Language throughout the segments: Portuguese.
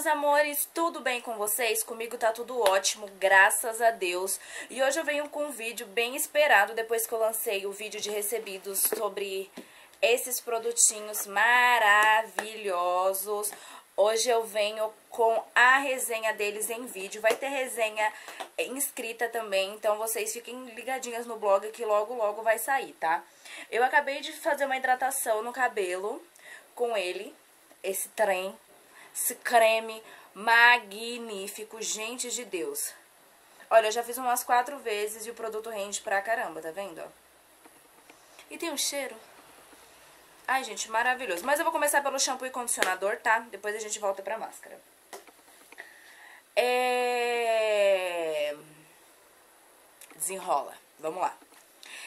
meus amores, tudo bem com vocês? Comigo tá tudo ótimo, graças a Deus. E hoje eu venho com um vídeo bem esperado depois que eu lancei o vídeo de recebidos sobre esses produtinhos maravilhosos. Hoje eu venho com a resenha deles em vídeo. Vai ter resenha inscrita também, então vocês fiquem ligadinhas no blog que logo logo vai sair, tá? Eu acabei de fazer uma hidratação no cabelo com ele, esse trem esse creme magnífico, gente de Deus. Olha, eu já fiz umas quatro vezes e o produto rende pra caramba, tá vendo? E tem um cheiro. Ai, gente, maravilhoso. Mas eu vou começar pelo shampoo e condicionador, tá? Depois a gente volta pra máscara. É... Desenrola. Vamos lá.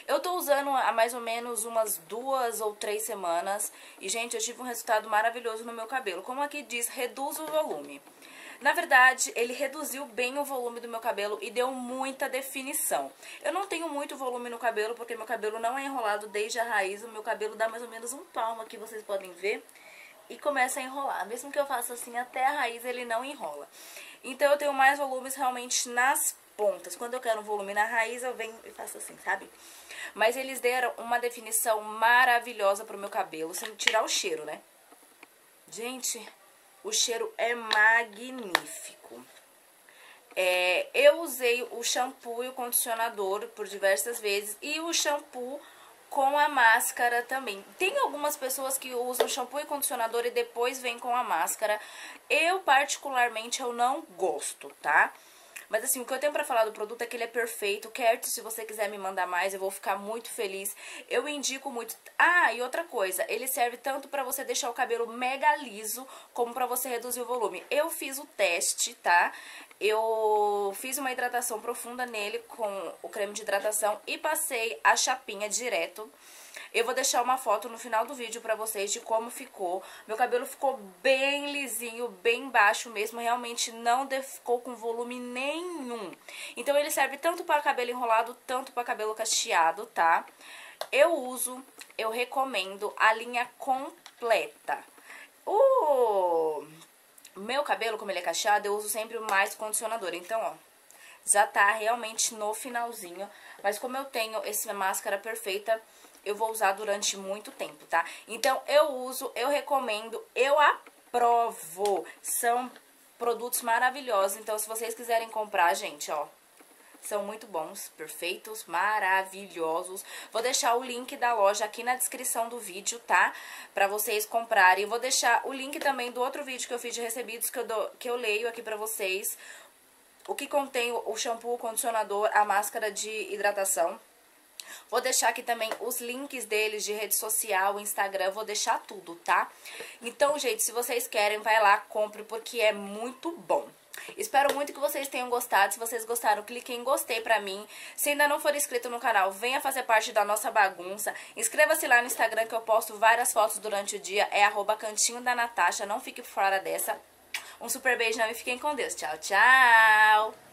Eu tô usando há mais ou menos umas duas ou três semanas e, gente, eu tive um resultado maravilhoso no meu cabelo. Como aqui diz, reduz o volume. Na verdade, ele reduziu bem o volume do meu cabelo e deu muita definição. Eu não tenho muito volume no cabelo porque meu cabelo não é enrolado desde a raiz. O meu cabelo dá mais ou menos um palmo aqui, vocês podem ver. E começa a enrolar. Mesmo que eu faça assim até a raiz, ele não enrola. Então eu tenho mais volumes realmente nas pontas. Quando eu quero um volume na raiz, eu venho e faço assim, sabe? Mas eles deram uma definição maravilhosa pro meu cabelo, sem tirar o cheiro, né? Gente, o cheiro é magnífico. É, eu usei o shampoo e o condicionador por diversas vezes e o shampoo com a máscara também. Tem algumas pessoas que usam shampoo e condicionador e depois vem com a máscara. Eu, particularmente, eu não gosto, tá? Mas assim, o que eu tenho pra falar do produto é que ele é perfeito. Kert, se você quiser me mandar mais, eu vou ficar muito feliz. Eu indico muito. Ah, e outra coisa, ele serve tanto pra você deixar o cabelo mega liso, como pra você reduzir o volume. Eu fiz o teste, tá? Eu fiz uma hidratação profunda nele com o creme de hidratação e passei a chapinha direto. Eu vou deixar uma foto no final do vídeo pra vocês de como ficou. Meu cabelo ficou bem lisinho, bem baixo mesmo. Realmente não ficou com volume nenhum. Então ele serve tanto para cabelo enrolado, tanto para cabelo cacheado, tá? Eu uso, eu recomendo a linha completa. O meu cabelo, como ele é cacheado, eu uso sempre mais condicionador. Então, ó, já tá realmente no finalzinho. Mas como eu tenho essa máscara perfeita, eu vou usar durante muito tempo, tá? Então, eu uso, eu recomendo, eu aprovo. São produtos maravilhosos. Então, se vocês quiserem comprar, gente, ó, são muito bons, perfeitos, maravilhosos. Vou deixar o link da loja aqui na descrição do vídeo, tá? Pra vocês comprarem. Vou deixar o link também do outro vídeo que eu fiz de recebidos que eu, que eu leio aqui pra vocês. O que contém o shampoo, o condicionador, a máscara de hidratação. Vou deixar aqui também os links deles de rede social, Instagram, vou deixar tudo, tá? Então, gente, se vocês querem, vai lá, compre, porque é muito bom. Espero muito que vocês tenham gostado. Se vocês gostaram, clique em gostei pra mim. Se ainda não for inscrito no canal, venha fazer parte da nossa bagunça. Inscreva-se lá no Instagram que eu posto várias fotos durante o dia. É arroba cantinho da Natasha. Não fique fora dessa. Um super beijão e fiquem com Deus. Tchau, tchau!